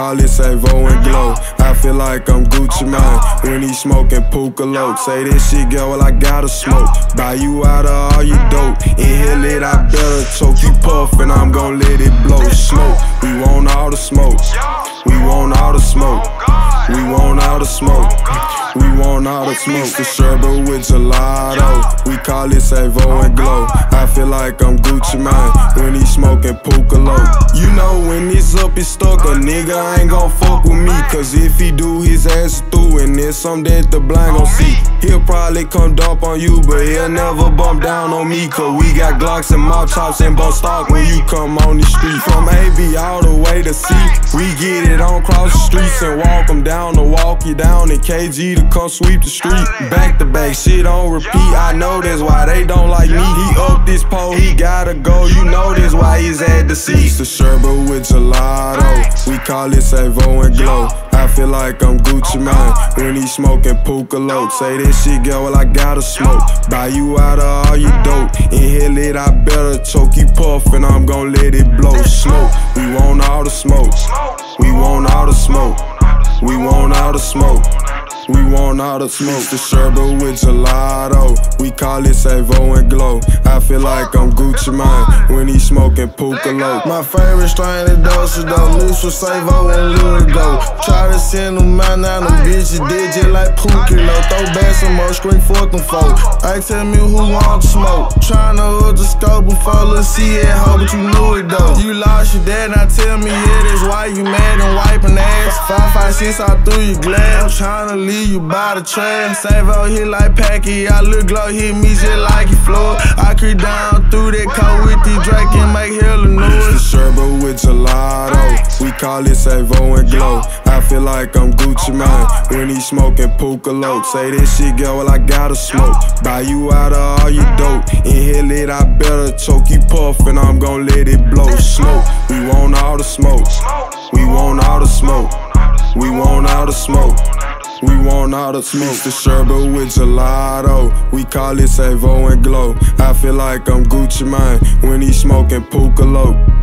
call it Savo and Glow. I feel like I'm Gucci Mane when he smoking Pookie Loc. Say this shit, girl, well, I gotta smoke. Buy you out of all your dope. Inhale it, I better choke. You puff and I'm gon' let it blow. Smoke, we want all the smoke. We want all the smoke. We want all the smoke. We want all the smoke. The sherbet with gelato. We call it Savo and Glow. I feel like I'm Gucci Mane when he smoking Pookie Loc. You know when it's up, it's stuck. A nigga ain't gon' fuck with me. Cause if he do, his ass through. And it's something that the blind gon' see. He'll probably come dump on you, but he'll never bump down on me. Cause we got Glocks and mouth chops and bust stock when you come on the street. From AB all the way to C. We get it on cross the streets and walk them down the walk you down. And KG to come sweep the street. Back to back, shit on repeat. I know that's why they don't like me. He up this pole, he gotta go. You know that's why he's at the seats. The sherbet with gelato. We call it Savo and Glow. I feel like I'm Gucci Mane when he smoking Pookie Loc. Say this shit, girl, well, I gotta smoke. Buy you out of all your dope. Inhale it, I better choke. You puff and I'm gon' let it blow. Smoke, we want all the smoke. We want all the smoke. We want all the smoke. We want all the smoke. The sherbet with gelato. We call it Savo and Glow. I feel like I'm Gucci Mane when he smoking Pookie Loc. My favorite strain of doses though, mixed with Savo and Ludo. Try to send them out, now them bitches did just like low. Throw back some more, scream fuck them folks. I tell me who want to smoke. Tryna hold the scope before let's see it, hoe, but you knew it though. You lost your dad, now tell me yeah, that's why you mad and wiping ass. Five, five, six, all through your glass. Tryna leave you by the trash. Savo hit like Packy, I look glow, hit me just like he floor. I creep down through that coat with the Drake and make hella The noise. sherbet with gelato. We call it Savo and Glow. I feel like I'm Gucci Mane when he smoking Pookie Loc. Say this shit, girl, well, I gotta smoke. Buy you out of all your dope. Inhale it, I better choke. You puff and I'm gon' let it blow. Smoke, we want all the smoke. We want all the smoke. We want all the smoke. We want all the smoke. The sherbet with gelato. We call it Savo and Glow. I feel like I'm Gucci Mane when he smoking Pookie Loc.